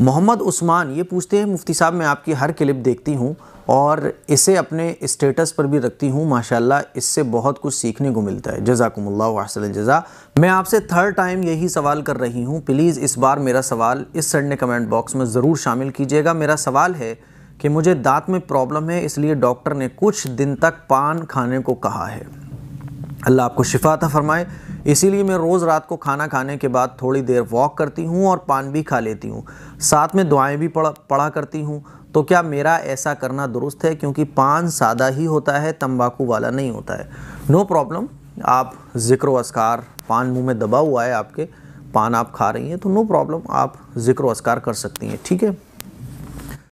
मोहम्मद उस्मान, ये पूछते हैं, मुफ्ती साहब, मैं आपकी हर क्लिप देखती हूँ और इसे अपने स्टेटस पर भी रखती हूँ, माशाल्लाह इससे बहुत कुछ सीखने को मिलता है। जजाकुमुल्ला वसल जजा। मैं आपसे थर्ड टाइम यही सवाल कर रही हूँ प्लीज़ इस बार मेरा सवाल इस सड़ने कमेंट बॉक्स में ज़रूर शामिल कीजिएगा। मेरा सवाल है कि मुझे दांत में प्रॉब्लम है, इसलिए डॉक्टर ने कुछ दिन तक पान खाने को कहा है। अल्लाह आपको शिफा था फरमाए। इसीलिए मैं रोज़ रात को खाना खाने के बाद थोड़ी देर वॉक करती हूँ और पान भी खा लेती हूँ। साथ में दुआएँ भी पढ़ा पढ़ा करती हूँ। तो क्या मेरा ऐसा करना दुरुस्त है? क्योंकि पान सादा ही होता है, तंबाकू वाला नहीं होता है। नो no प्रॉब्लम आप ज़िक्र असकार, पान मुँह में दबा हुआ है आपके, पान आप खा रही हैं तो नो no प्रॉब्लम आप ज़िक्र असकार कर सकती हैं, ठीक है?